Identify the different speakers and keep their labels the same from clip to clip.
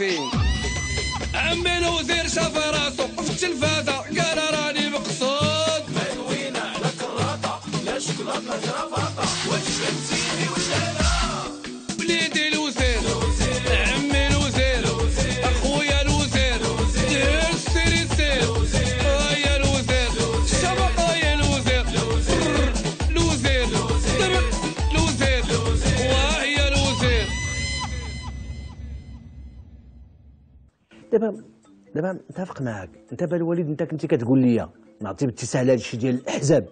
Speaker 1: عارفين. عمي الوزير شاف راسو في التلفازة قال
Speaker 2: دابا دابا نتفق معاك انت بالوالد انت كنتي كتقول لي نعطي باتساع لهذا الشيء ديال الأحزاب.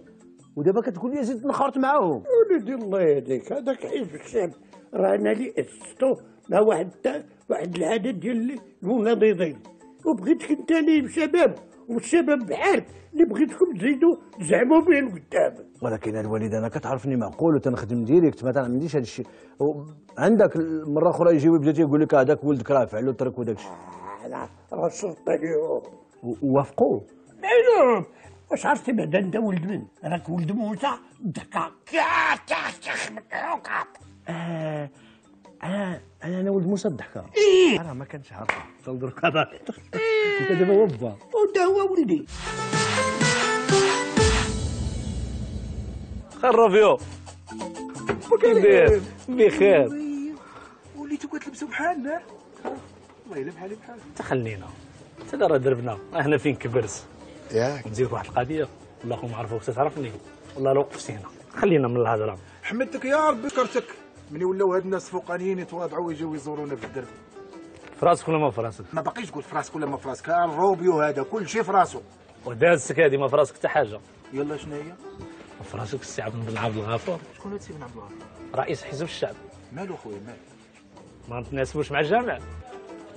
Speaker 2: ودابا كتقول لي زيد نخرط معاهم.
Speaker 3: ولدي الله يهديك. هذاك حزب الشعب رانا اللي اسستو مع واحد واحد العدد ديال المناضلين وبغيتك انت لي بشباب والشباب بحال اللي بغيتكم تزيدوا تزعموا به لقدام
Speaker 2: ولكن الوالد أنا كتعرفني معقول وتنخدم direct. ما عنديش هذا الشيء عندك مرة أخرى يجي بدا يقول لك هذاك ولدك راه فعل له ترك وداك الشيء
Speaker 3: أنا رشدت اليوم.
Speaker 2: ووافقوا
Speaker 3: معلوم. واش عرفتي بعدا انت ولد من؟ راك ولد موسى؟ دقا كا كا كا مكعوكا
Speaker 2: آه أنا أنا أنا ولد موسى الضحكه
Speaker 3: إيه.
Speaker 2: أنا ما كنتش عارفه وصل درك هذا أنت دابا هو با
Speaker 3: وانت هو ولدي.
Speaker 2: خرافيو كيف داير بخير.
Speaker 4: وليتو كتلبسوا بحالنا. والله إلا بحالي بحال.
Speaker 5: تخلينا. هذا راه دربنا. هنا فين كبرت.
Speaker 4: ياك.
Speaker 5: ندير واحد القضية. والله خو ما عرفوك تعرفني. والله لو وقفتي هنا. خلينا من الهضره
Speaker 4: حمدتك يا ربي شكرتك ملي ولاو هاد الناس فوقانيين يتواضعوا ويجيو يزورونا في الدرب.
Speaker 5: في راسك ولا ما في راسك
Speaker 4: ما باقيش تقول في راسك ولا ما في راسك ها الروبيو هذا كل شيء في راسه
Speaker 5: ودازتك هذه ما في راسك حتى حاجة.
Speaker 4: يلا شنو هي؟
Speaker 5: ما في راسك السي عبد بن عبد الغفور.
Speaker 4: شكون هاد سي بن عبد الغفور؟
Speaker 5: رئيس حزب الشعب.
Speaker 4: مالو خويا مال.
Speaker 5: ما نتناسبوش مع الجامع.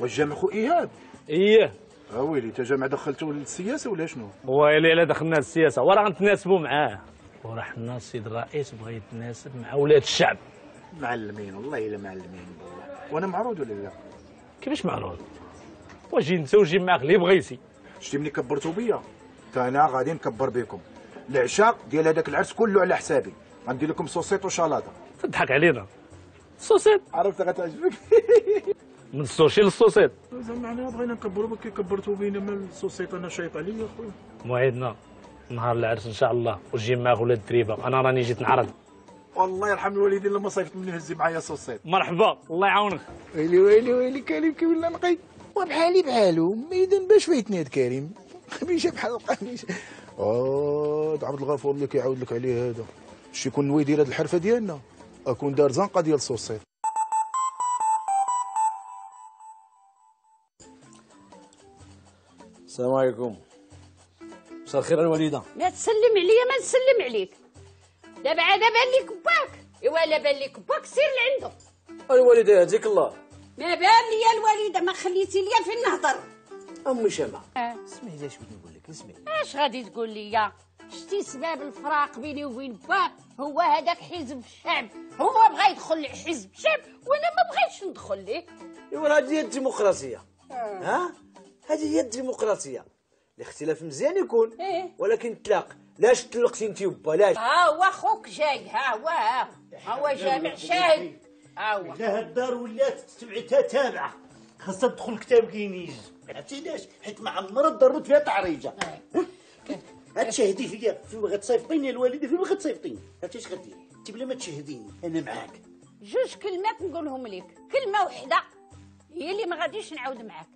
Speaker 4: والجامع خو إيهاب.
Speaker 5: إيه.
Speaker 4: ها ويلي انت جامع دخلته للسياسة ولا شنو؟
Speaker 5: ويلي الا دخلنا السياسة وراه غنتناسبوا معاه. وراه حنا السيد الرئيس بغى يتناسب مع ولاد الشعب.
Speaker 4: معلمين والله إلا معلمين والله وأنا معروض ولا لا؟
Speaker 5: كيفاش معروض؟ واجي انت وجي معاك اللي بغيتي
Speaker 4: شتي ملي كبرتوا بيا؟ فانا غادي نكبر بكم. العشاء ديال هذاك العرس كله على حسابي. غندير لكم صوصيط وشلاطة.
Speaker 5: تضحك علينا. السوسيط
Speaker 4: عرفت غتعجبك.
Speaker 5: من السوشي للسوسيط
Speaker 4: زعما انا بغينا نكبروا بك كبرتوا بينا ما الصوصيط أنا شايط عليا خويا
Speaker 5: موعدنا نهار العرس إن شاء الله وجي معاك ولاد الدريبه أنا راني جيت نعرض.
Speaker 4: والله يرحم الوالدين لما صيفط مني هزي معايا صوصيط
Speaker 5: مرحبا الله يعاونك.
Speaker 4: ويلي ويلي ويلي كريم كي ولا نقي وبحالي بحالو. ما اذا باش فايتني هاد كريم. خميشه بحال القميشه آه عبد الغفور اللي كيعاود لك عليه هذا. شي يكون نوي يدير هاد الحرفة ديالنا. أكون دار زنقة ديال الصوصيط
Speaker 2: السلام عليكم. مساء الخير الوالده
Speaker 6: ما تسلم عليا ما نسلم عليك. دابا عاد بان لك باك ايوا لا بان لك باك سير لعندو.
Speaker 2: الوالده يهديك الله.
Speaker 6: ما بان ليا الوالده ما خليتي ليا فين نهضر
Speaker 2: أمي شمع.
Speaker 6: آه.
Speaker 2: اسمعي ليش بغيت نقول لك اسمعي.
Speaker 6: اش غادي تقول ليا شتي سباب الفراق بيني وبين باك هو هذاك حزب الشعب هو بغى يدخل حزب الشعب وأنا ما بغيتش ندخل ليه.
Speaker 2: إيوا هذه هي الديمقراطية. ها؟ هذه هي الديمقراطية. الاختلاف مزيان يكون
Speaker 6: إيه.
Speaker 2: ولكن تلاق لاش تلقتي انت وبا لاش؟
Speaker 6: ها هو أخوك جاي ها هو ها هو جامع شاهد. ها هو.
Speaker 3: لا هالدار ولات تبعتها تابعة. خاصها تدخل كتاب كينيز. عرفتي علاش حيت مع المرض ضربت فيها تعريجة. هاد تشهدي فيا فين بغات تصيفطيني الوالدة فين بغات تصيفطيني عرفتي اش غديري انت بلا ما تشهديني أنا معاك.
Speaker 6: جوج كلمات نقولهم لك. كلمة وحدة هي اللي ما غاديش نعاود معاك.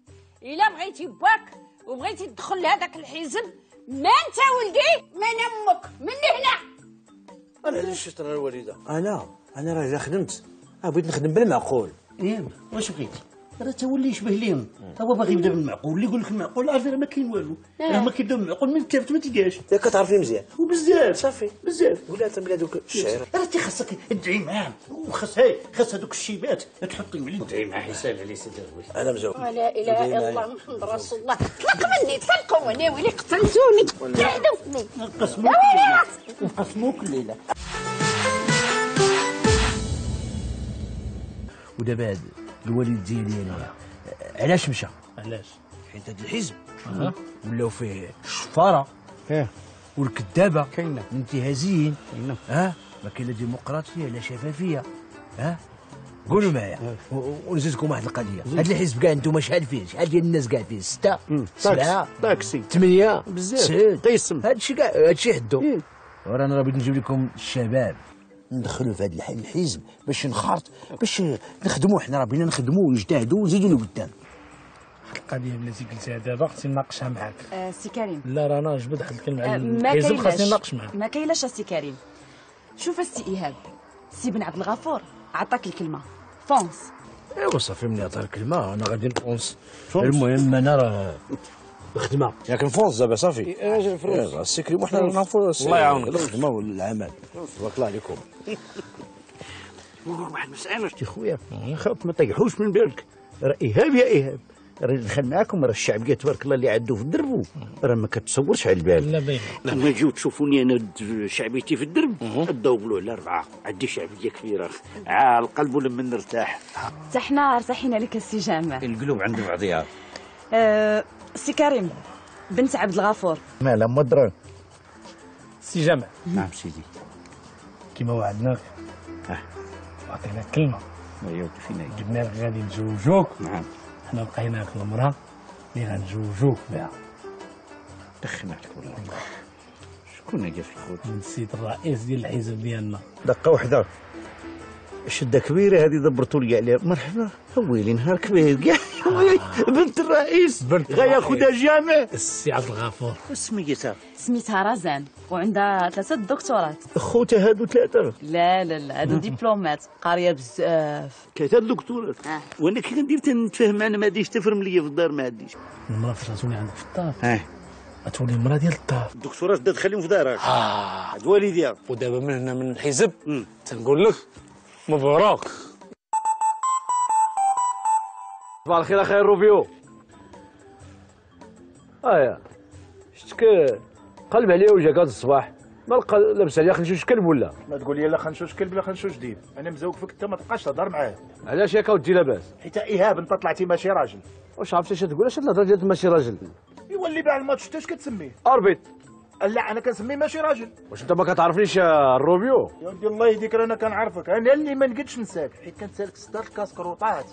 Speaker 6: إلا بغيتي باك وبغيتي تدخل لهذاك الحزب ما أنت ولدي من أمك من هنا؟
Speaker 2: أنا علاش شفت أنا الوالدة. أنا أنا راه خدمت أنا بغيت نخدم بالمعقول.
Speaker 3: إيه واش بغيتي؟ راه تولي يشبه ليهم هو باغي يبدا بالمعقول. اللي يقول لك المعقول عارف راه ما كاين والو. راه ما كيبدا بالمعقول من التالت ما تلقاش
Speaker 2: ياك كتعرفني مزيان.
Speaker 3: وبزاف.
Speaker 2: صافي.
Speaker 3: بزاف.
Speaker 2: ولات من هذوك الشعر.
Speaker 3: راه انت خاصك تدعي معاه وخاص هاي خاص هذوك الشيبات تحطي عليه تدعي معاه يسأل عليه سيدي الوالد
Speaker 2: أنا مزوج
Speaker 6: ولا إله إلا الله محمد رسول الله. طلق مني طلقوا أنا ويلي قتلتوني بعدوا
Speaker 3: نقسموك نقسموك الليلة
Speaker 2: ودابا هاد الوالد ديالي أنا علاش مشى؟
Speaker 5: علاش؟
Speaker 2: حيت هاد الحزب. ولاو فيه الشفاره
Speaker 5: إيه.
Speaker 2: والكذابة.
Speaker 5: كاينة.
Speaker 2: الانتهازيين
Speaker 5: كاينة.
Speaker 2: ها؟ ما كاين لا ديمقراطية لا شفافية. ها؟ قولوا معايا. و- ونزيدكم واحد القضية. هاد الحزب كاع أنتم شحال فيه؟ شحال ديال الناس كاع فيه؟ ستة سبعة
Speaker 3: طاكسي
Speaker 2: ثمانية
Speaker 3: بزاف.
Speaker 2: تسعود
Speaker 3: قيسم.
Speaker 2: هادشي كاع هادشي حدو. ورانا راه بغيت نجيب لكم الشباب. ندخلوا في هذا الح- الحزب باش نخرط باش نخدموا حنا راه بغينا نخدموا ونجتهدوا ونزيدوا لقدام.
Speaker 5: القضية بلاتي قلتها دابا خصني نناقشها معاك.
Speaker 7: آه، سي كريم.
Speaker 5: لا رانا جبد واحد الكلمة
Speaker 7: آه،
Speaker 5: على
Speaker 7: ما
Speaker 5: الحزب خاصني نناقش معاك
Speaker 7: ما كاينلاش سي كريم. شوف السي إيهاب سي بن عبد الغفور عطاك الكلمة. فونس.
Speaker 2: أيوا صافي ملي عطا الكلمة أنا غادي نفونس. المهم أنا راه خدمه ياك نفونس دابا صافي. ايوا السكري وحنا نفونس
Speaker 5: الله يعاونك.
Speaker 2: الخدمة والعمل تبارك الله عليكم.
Speaker 3: واحد المسألة أختي خويا خاف ما طيحوش من بالك. راه إيهاب يا إيهاب. راه دخل معاكم راه الشعبية تبارك الله اللي عندو في الدرب. راه ما كتصورش على البال.
Speaker 5: لا باين.
Speaker 3: لما جيو تشوفوني أنا شعبيتي في الدرب. تدوبلوا على اربعه عندي شعبيه كبيرة. عال القلب ولما نرتاح؟
Speaker 7: حتى حنا ارتاحينا لك السي جامع
Speaker 3: القلوب عند بعضيها
Speaker 7: آه، سي كريم بنت عبد الغفور.
Speaker 3: مالها مضرة
Speaker 5: سي جامع
Speaker 3: نعم سيدي
Speaker 5: كيما وعدناك
Speaker 3: أه.
Speaker 5: عطيناك كلمة.
Speaker 3: ايوا فينا
Speaker 5: جبنا لك غادي نزوجوك
Speaker 3: نعم.
Speaker 5: حنا لقيناك المرأة اللي غنزوجوك بها.
Speaker 3: دخنا لك والله. شكون جا في الخوت
Speaker 5: السيد الرئيس ديال الحزب ديالنا.
Speaker 3: دقة واحدة شده كبيرة هذه دبرتوا لي عليها. مرحبا. ويلي نهار كبير. كاع بنت الرئيس.
Speaker 5: بنت
Speaker 3: غياخذها جامع.
Speaker 5: السي عبد الغفور.
Speaker 3: سميتها
Speaker 7: سميتها رزان وعندها ثلاثة دكتورات.
Speaker 3: خوتها هادو ثلاثة
Speaker 7: لا لا لا هادو دبلومات قاريه بزاف.
Speaker 3: ثلاثة دكتورات.
Speaker 7: آه.
Speaker 3: وأنا كي غندير تنتفاهم أنا ما غاديش تفرم ليا في الدار ما عنديش
Speaker 5: المرأة فاش غتولي عندك في الدار
Speaker 3: آه.
Speaker 5: غتولي المرأة ديال الدار
Speaker 3: الدكتورات دا تخليهم في دارك.
Speaker 5: آه.
Speaker 3: عند والديها.
Speaker 5: ودابا من هنا من الحزب. تنقول لك مبروك.
Speaker 2: صباح الخير أخي روبيو ايا شتك قلب عليا وجهك هذا الصباح ما لقى لابس عليا خنشوش كلب ولا
Speaker 4: ما تقول لي لا خنشوش كلب لا خنشوش ديب أنا مزوق فيك انت ما تبقاش تهضر معاه
Speaker 2: علاش ياك ودي لاباس
Speaker 4: حيت ايهاب انت طلعتي ماشي راجل
Speaker 2: واش عرفتي اش تقول اش الهضره ديال ماشي راجل
Speaker 4: يولي باع الماتش شتا اش كتسميه
Speaker 2: اربيط
Speaker 4: لا أنا كنسميه ماشي راجل
Speaker 2: واش انت ما كتعرفنيش الروبيو
Speaker 4: يا ودي الله يهديك أنا كنعرفك أنا اللي ما نقدش نساك حيت كنسالك ستار الكاسكروطات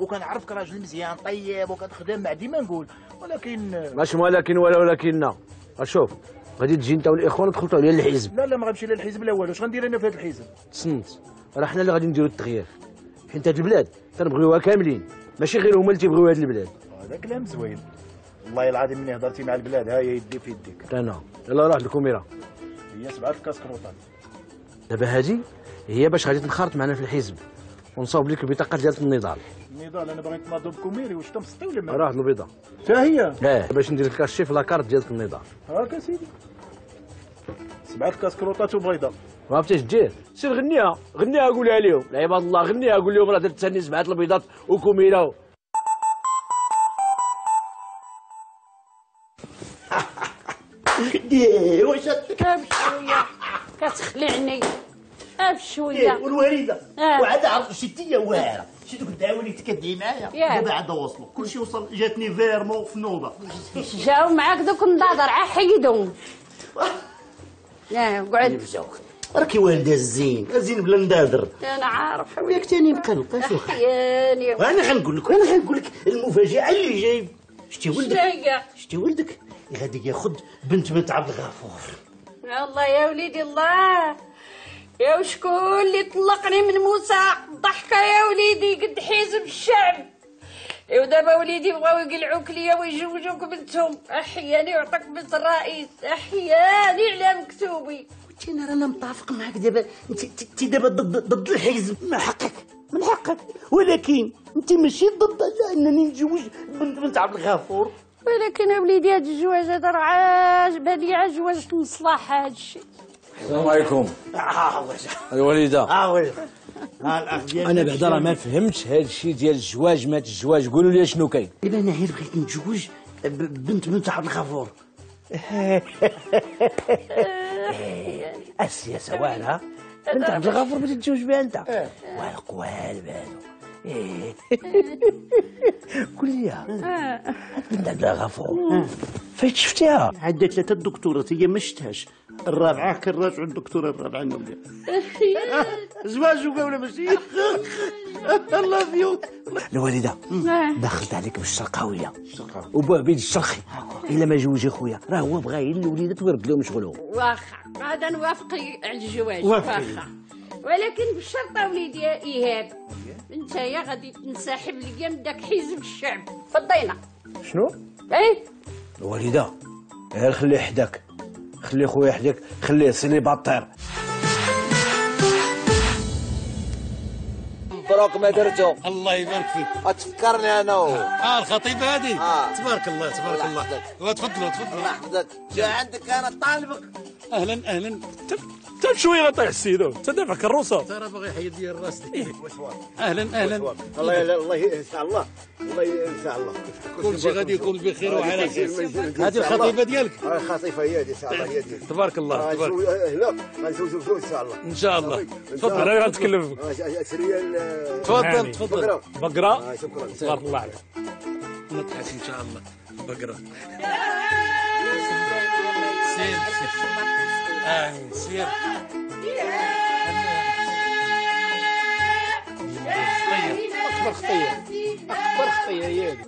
Speaker 4: وكنعرفك راجل مزيان طيب وكتخدم مع ديما نقول. ولكن
Speaker 2: ماشي ولكن ولا ولكن أشوف غادي تجي انت والاخوان دخلتوا عليا الحزب.
Speaker 4: لا لا ما غنمشي للحزب الأول واش غندير أنا في هذا الحزب؟
Speaker 2: تسنت. راه حنا اللي غادي نديروا التغيير. حيت هاد البلاد تنبغيوها كاملين. ماشي غير هما اللي تيبغيو هاد البلاد.
Speaker 4: هذا كلام زوين. والله العظيم مني هضرتي مع البلاد ها هي يدي في يديك.
Speaker 2: أنا يلا روح الكاميرا.
Speaker 4: هي سبعة الكاسكروطات
Speaker 2: دابا هادي هي باش غادي تنخرط معنا في الحزب ونصاوب لك البطاقه ديال النضال.
Speaker 4: النضال أنا باغي نتناضل بكوميري واش تمسطي ولا ما
Speaker 2: راه البيضه
Speaker 4: حتى هي؟
Speaker 2: آه باش ندير لك الشيف la carte ديال النضال
Speaker 4: هاكا سيدي سبعة الكاسكروطات وبيضه
Speaker 2: ما عرفتيش دير سير غنيها غنيها قولها لهم عباد الله غنيها قول لهم راه درت ثاني سبعة البيضات وكوميره
Speaker 3: ديه واش
Speaker 6: بشويه كتخلعني.
Speaker 3: ديه
Speaker 6: بشويه
Speaker 3: والوالدة.
Speaker 6: آه.
Speaker 3: وعاد عرفت شتي واعره شي دوك الدعوه اللي كتدعي معايا
Speaker 6: ياه.
Speaker 3: دابا عاد وصلوا. كلشي وصل جاتني فيرمو في نوبة.
Speaker 6: جاو معاك دوك النظاظر حيدهم. آه قعد.
Speaker 3: راكي والدة الزين الزين بلا ندادر.
Speaker 6: أنا عارف.
Speaker 3: وياك تاني مقلق أشوف
Speaker 6: أحياني.
Speaker 3: وأنا غنقول لك وأنا غنقول لك المفاجأة اللي جايب. شتي ولدك؟ شتي ولدك؟ غادي ياخذ بنت بنت عبد الغفور
Speaker 6: الله يا وليدي الله. يا وشكون اللي طلقني من موسى؟ ضحكة يا وليدي قد حزب الشعب ايوا دابا وليدي بغاو يقلعوك ليا ويجوجوك بنتهم. أحياني يعطيك بنت الرئيس أحياني على مكتوبي.
Speaker 3: قلت أنا رانا متفق معك دابا. انت دابا ضد ضد الحزب. من حقك. من حقك. ولكن أنت ماشي ضد أنني نتزوج بنت بنت عبد الغفور.
Speaker 6: ولكن يا وليدي هاد الجواز هذا راه عاجب هادي عجواز المصلحة هاد الشيء.
Speaker 2: السلام عليكم.
Speaker 3: آه واش
Speaker 2: الوالده
Speaker 3: آه ديالك
Speaker 2: أنا بعدا راه ما فهمتش هاد الشيء ديال الزواج مات الزواج. قولوا لي شنو كاين.
Speaker 3: دابا أنا غير بغيت نتزوج بنت بنت عبد الغفور السياسة واعره بنت عبد الغفور بغيتي تتزوج بها أنت. والق والب هادو إيه. قول لي بنت عبد الغفور فايت شفتيها؟ عندها ثلاثة دكتورات هي ما شفتهاش. الرابعة كراجعوا الدكتوره الرابعة نولي زواج ولا ماشي؟ الله فيو
Speaker 2: الوالدة دخلت عليك بالشرقاوية. وبوه بيد الشرخي إلا ما جوجي خويا. راه هو بغا غير الوليدات ويرد لهم شغلهم.
Speaker 6: واخا. هذا نوافق على الجواز.
Speaker 3: وافقي.
Speaker 6: واخا. ولكن بالشرط وليدي يا إيهاب. انت يا غادي تنسحب ليا من داك حزب الشعب. فضينا
Speaker 2: شنو؟
Speaker 6: إيه.
Speaker 2: الوالدة غير خليه حداك. خلي خويا حداك خليه célibataire
Speaker 8: مبروك ما درتو.
Speaker 1: الله يبارك فيك.
Speaker 8: تفكرني أنا. و
Speaker 1: آه الخطيبة هذه.
Speaker 8: آه.
Speaker 1: تبارك الله تبارك
Speaker 8: الله.
Speaker 1: وتفضلوا تفضلوا.
Speaker 8: الله يحفظك. جا عندك أنا طالبك.
Speaker 1: أهلا أهلا.
Speaker 5: حتى شوية غطيح السيدو. انت دافع كروسه
Speaker 1: ترى باغي يحيد لي الراس أهلا أهلا.
Speaker 3: الله الله إن شاء الله. الله إن شاء الله.
Speaker 1: كل شيء غادي يكون بخير وعلى خير.
Speaker 3: هذه
Speaker 1: هذه الخطيبة ديالك.
Speaker 3: الخطيفه هي دي إن شاء الله هي دي
Speaker 1: تبارك الله تبارك.
Speaker 3: هنا غنزوجوا إن شاء الله.
Speaker 1: إن شاء الله. تفضل.
Speaker 5: أنا غنتكلم
Speaker 3: سريال
Speaker 1: تفضل تفضل.
Speaker 3: بقرة.
Speaker 5: بقرة.
Speaker 3: آه، شكرا.
Speaker 5: تبارك الله عليك.
Speaker 1: نضحك إن شاء الله. بقرة. سير سير. آه سير
Speaker 4: أكبر خطية. أكبر خطية هي هذه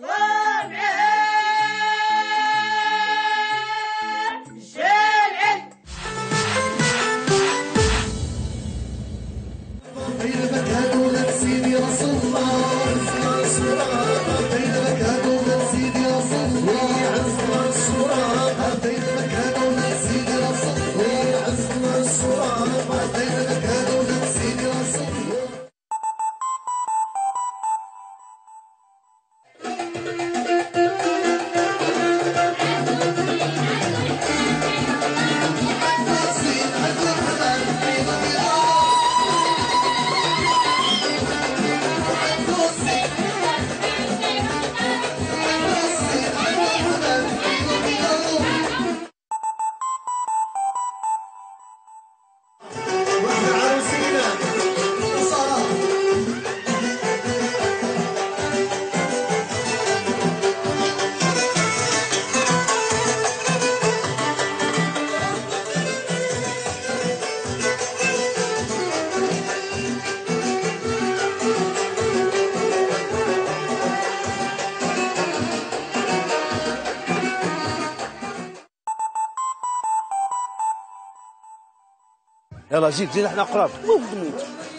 Speaker 2: يلا زيد زيد إحنا قراب.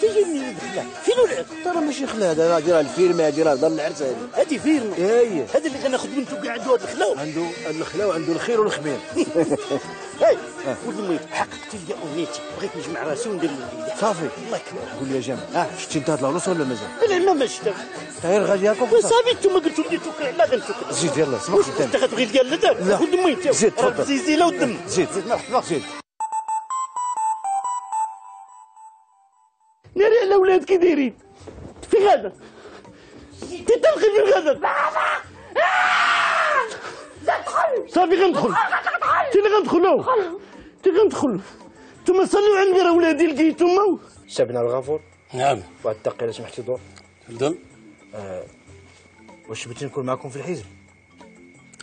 Speaker 3: تجي منين دخلها. فين العرس
Speaker 2: ترى ماشي خلا هذا ديرها الفيلم ديرها دار العرس هذه.
Speaker 3: هذه فين
Speaker 2: اي
Speaker 3: هذا اللي غناخذ بنته كاع عنده هذا الخلاو
Speaker 2: عنده الخلا وعنده الخير والخمير
Speaker 3: هاي ولد ميت حققت لي امنيتي بغيت نجمع راسي وندير الوليده
Speaker 2: صافي.
Speaker 3: الله يكرمك.
Speaker 2: قول لي يا جمال آه شتي انت هاد العروس ولا مازال؟
Speaker 3: لا ما ما شفت
Speaker 2: غير غادي ياكل
Speaker 3: صافي؟ أنتم قلتوا لي توكل على غنتوكل
Speaker 2: زيد يلا قدامي
Speaker 3: انت غتبغي ديال لا
Speaker 2: لا.
Speaker 3: ولد ميت
Speaker 2: زيد، تفضل.
Speaker 3: زيزيله
Speaker 2: زيد زيد مرحبا زيد.
Speaker 3: الاولاد كي دايرين في غدا في تلقي في غدا صافي غندخل. انت اللي غندخلوا انت غندخل أنتم صلوا على النبي راه ولادي لقيتهم
Speaker 2: شابنا الغفور
Speaker 1: نعم.
Speaker 2: واحد الدقيقه سمحتي دور.
Speaker 1: تفضل.
Speaker 2: واش بغيتي نكون معكم في الحزب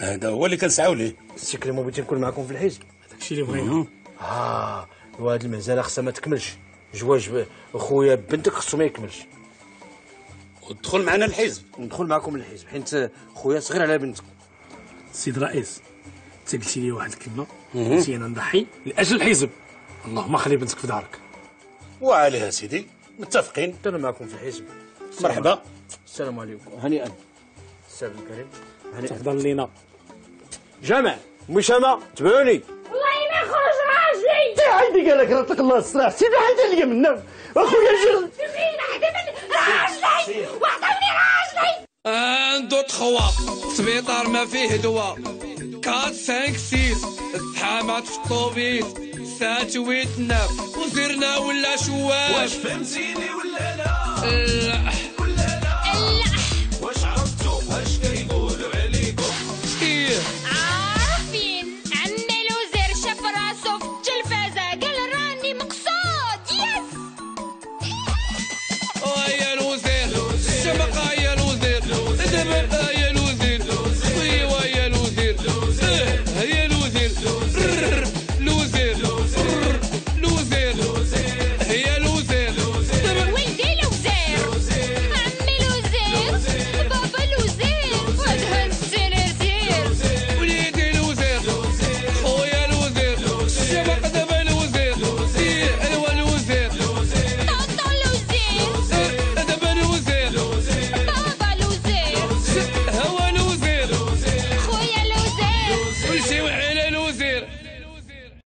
Speaker 1: هذا هو اللي كنسعاو ليه.
Speaker 2: السكري ما بغيتي نكون معكم في الحزب
Speaker 5: داكشي اللي بغينا
Speaker 2: آه وهاد المهزلة خصها ما تكملش. جواج خويا بنتك خصو ما يكملش.
Speaker 1: ودخل معنا الحزب.
Speaker 2: ندخل معكم الحزب حيت خويا صغير على بنتك.
Speaker 5: السيد الرئيس انت قلتي لي واحد الكلمة قلتي أنا نضحي لأجل الحزب. اللهم خلي بنتك في دارك.
Speaker 1: وعليها سيدي متفقين.
Speaker 2: أنا معكم في الحزب.
Speaker 1: مرحبا.
Speaker 2: السلام عليكم. هنيئا السلام الكريم. هنيئا
Speaker 5: تفضل لينا.
Speaker 2: جمع مشامة تبعوني.
Speaker 3: انت عندي قال لك راتك الله الصلاح سيدي حتى ليا منا أخويا جر
Speaker 6: فين حدا من راجلي. وعطوني راجلي.
Speaker 1: عنده تخوى سبيطار ما فيه دواء كات سانك سيس الزحامات في الطوبيس. سات ويتنا وزرنا ولا شواش. واش فهمتيني ولا لا.